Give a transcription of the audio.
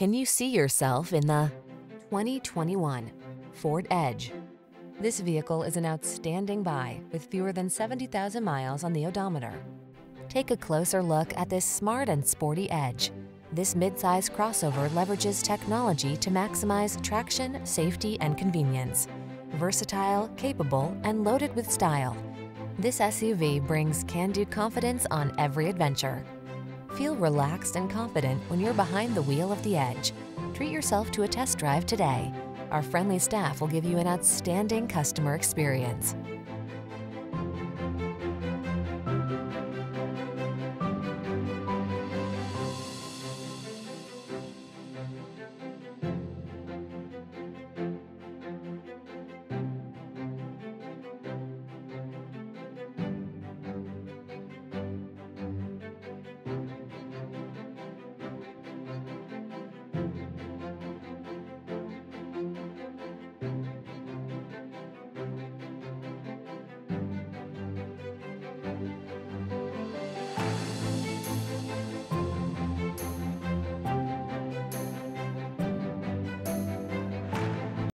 Can you see yourself in the 2021 Ford Edge? This vehicle is an outstanding buy with fewer than 70,000 miles on the odometer. Take a closer look at this smart and sporty Edge. This midsize crossover leverages technology to maximize traction, safety, and convenience. Versatile, capable, and loaded with style. This SUV brings can-do confidence on every adventure. Feel relaxed and confident when you're behind the wheel of the Edge. Treat yourself to a test drive today. Our friendly staff will give you an outstanding customer experience.